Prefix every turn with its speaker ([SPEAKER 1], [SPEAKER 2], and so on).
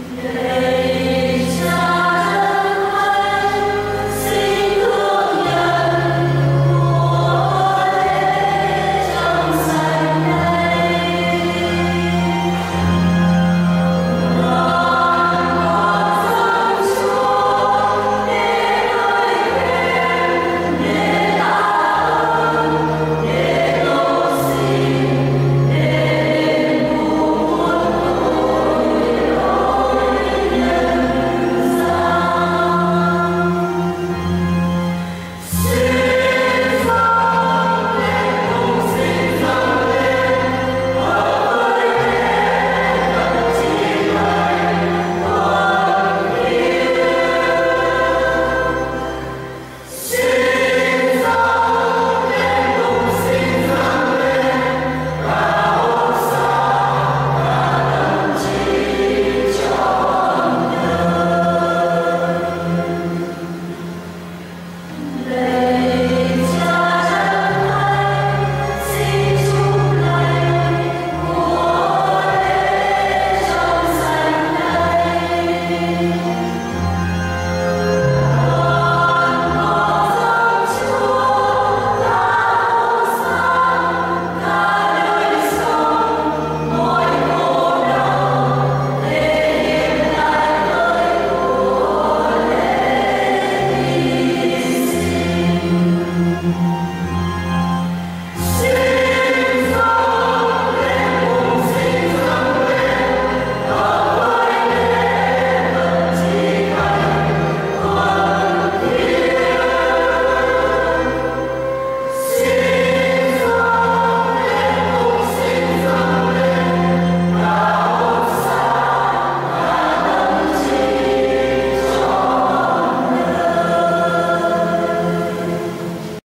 [SPEAKER 1] Yeah.